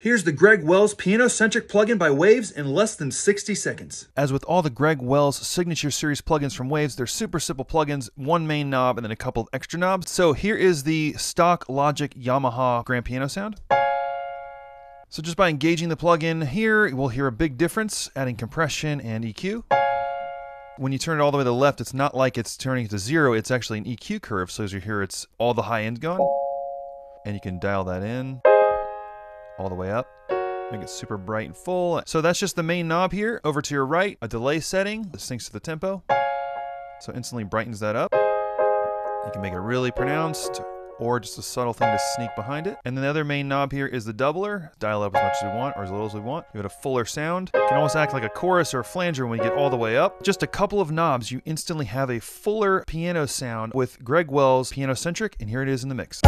Here's the Greg Wells Piano-Centric plugin by Waves in less than 60 seconds. As with all the Greg Wells Signature Series plugins from Waves, they're super simple plugins, one main knob and then a couple of extra knobs. So here is the stock Logic Yamaha grand piano sound. So just by engaging the plugin here, we'll hear a big difference, adding compression and EQ. When you turn it all the way to the left, it's not like it's turning to zero, it's actually an EQ curve. So as you hear, it's all the high end gone. And you can dial that in all the way up. Make it super bright and full. So that's just the main knob here. Over to your right, a delay setting. This syncs to the tempo. So instantly brightens that up. You can make it really pronounced or just a subtle thing to sneak behind it. And then the other main knob here is the doubler. Dial up as much as we want or as little as we want. Give it a fuller sound. Can almost act like a chorus or a flanger when you get all the way up. Just a couple of knobs, you instantly have a fuller piano sound with Greg Wells Piano Centric, and here it is in the mix.